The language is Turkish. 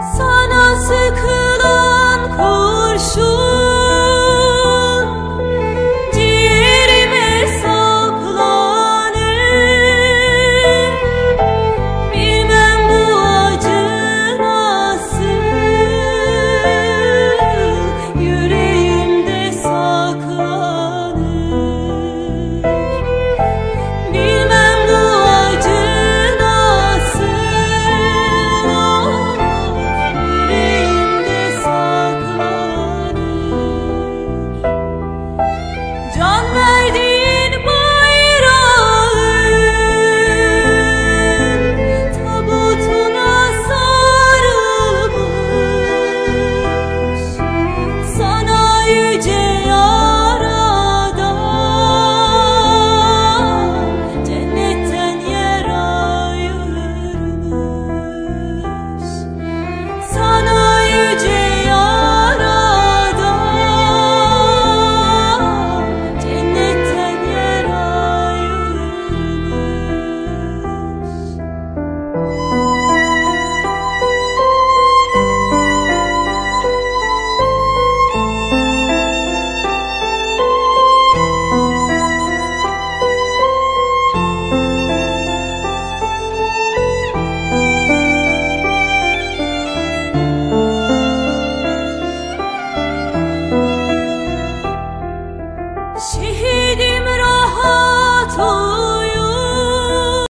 Sana sıkılan kurşun